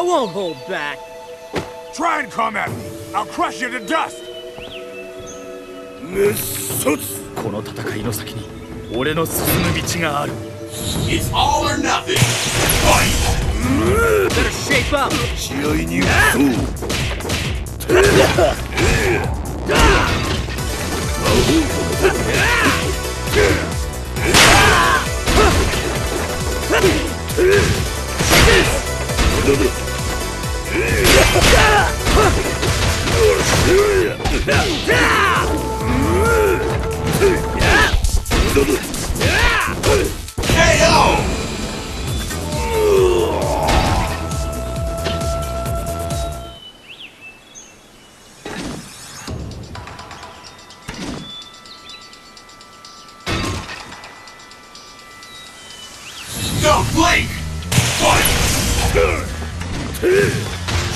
won't hold back. Try and come at me. I'll crush you to dust. この戦いの先に俺の進む道がある It's all or nothing. Fight! Better shape up. 試合にそう KO! Don't blink! Fight!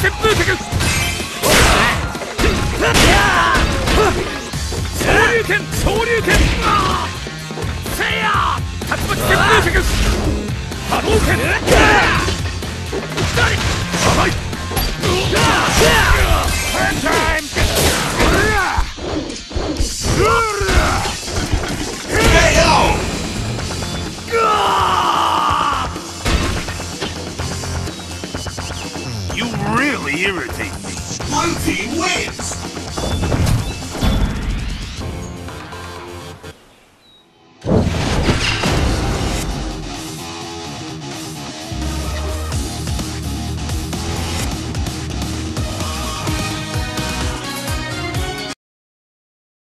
What was that? KO! Really irritate me. Blue team wins!